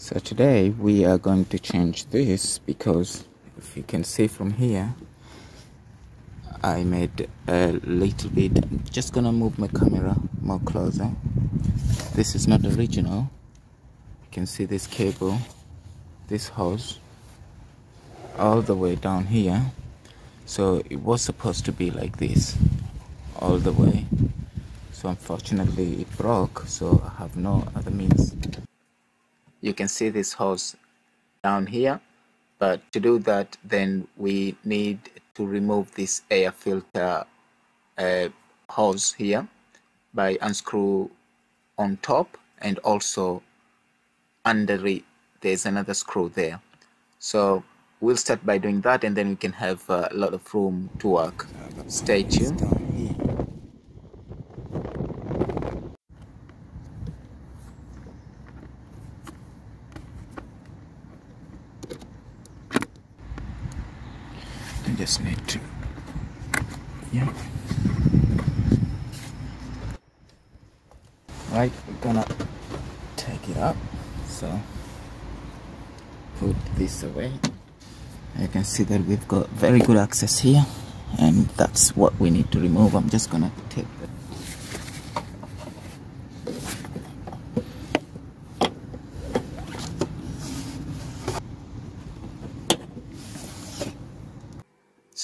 so today we are going to change this because if you can see from here I made a little bit I'm just gonna move my camera more closer. This is not original. You can see this cable this hose all the way down here. So it was supposed to be like this all the way. So unfortunately it broke so I have no other means you can see this hose down here but to do that then we need to remove this air filter uh, hose here by unscrew on top and also under it there's another screw there. So we'll start by doing that and then we can have a lot of room to work. Stay tuned I just need to yeah. Right we're gonna take it up. So put this away. You can see that we've got very good access here and that's what we need to remove. I'm just gonna take the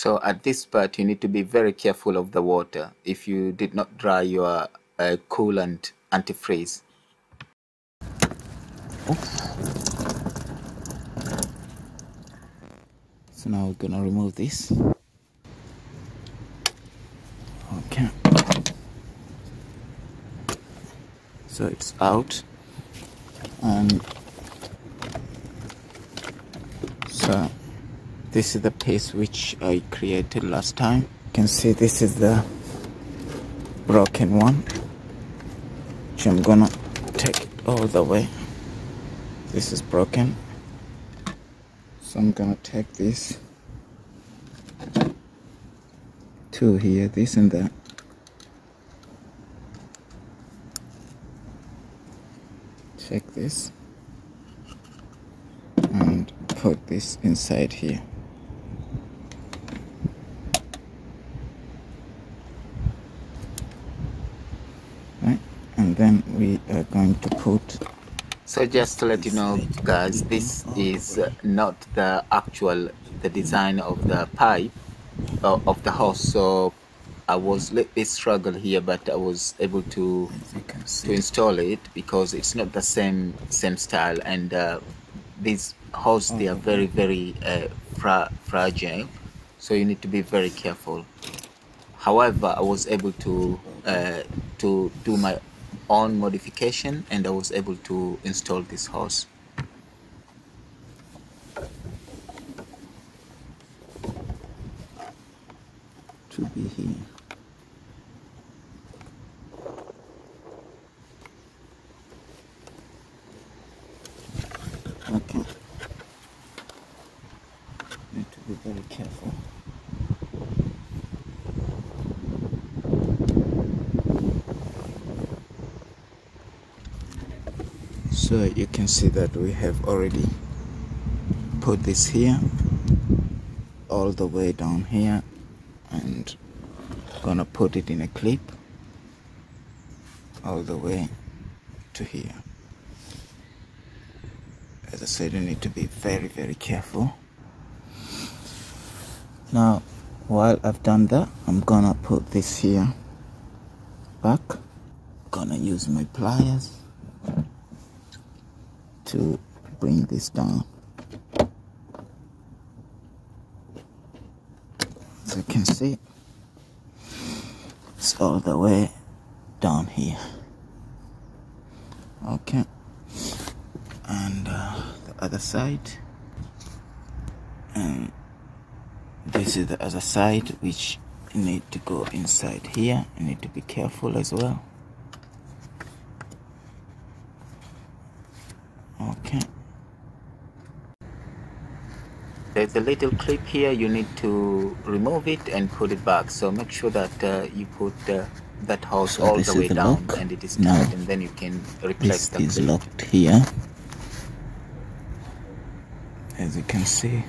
So at this part you need to be very careful of the water if you did not dry your uh, coolant antifreeze. Oops. So now we're gonna remove this. Okay. So it's out and so this is the piece which I created last time. You can see this is the broken one which I'm gonna take it all the way. This is broken. So I'm gonna take this two here this and that. Take this and put this inside here right and then we are going to put so just to let you know guys this is not the actual the design of the pipe uh, of the hose so I was a little bit struggle here but I was able to to install it because it's not the same same style. And uh, these hose they are very very uh, fra fragile. So you need to be very careful. However I was able to uh, to do my own modification and I was able to install this hose. To be here. Okay. Need to be very careful so you can see that we have already put this here all the way down here and gonna put it in a clip all the way to here. As I said you need to be very very careful. Now while I've done that I'm gonna put this here back. Gonna use my pliers to bring this down. As you can see it's all the way down here. Okay. And uh, the other side. And this is the other side which you need to go inside here. You need to be careful as well okay. There's a little clip here. You need to remove it and put it back. So make sure that uh, you put uh, that hose So all the way the down lock. and it is tight and then you can replace This the is clip. locked here. As you can see.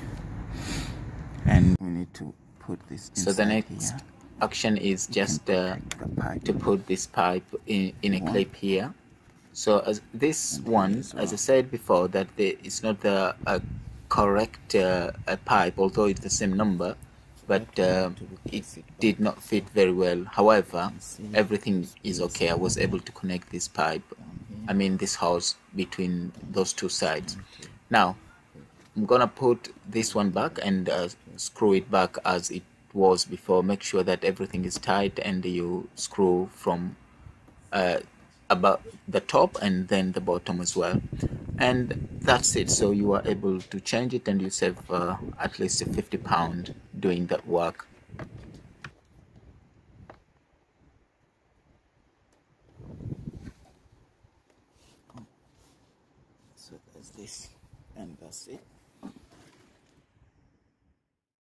And we need to put this so the next here. action is just uh, to put this pipe in, in a clip here so as this one as i said before that the, it's not the uh, correct uh, pipe although it's the same number but uh, it did not fit very well. However everything is okay. I was able to connect this pipe i mean this hose between those two sides. Now i'm gonna put this one back and uh, screw it back as it was before. Make sure that everything is tight and you screw from uh, about the top and then the bottom as well. And that's it. So you are able to change it and you save uh, at least 50 pound doing that work. So there's this and that's it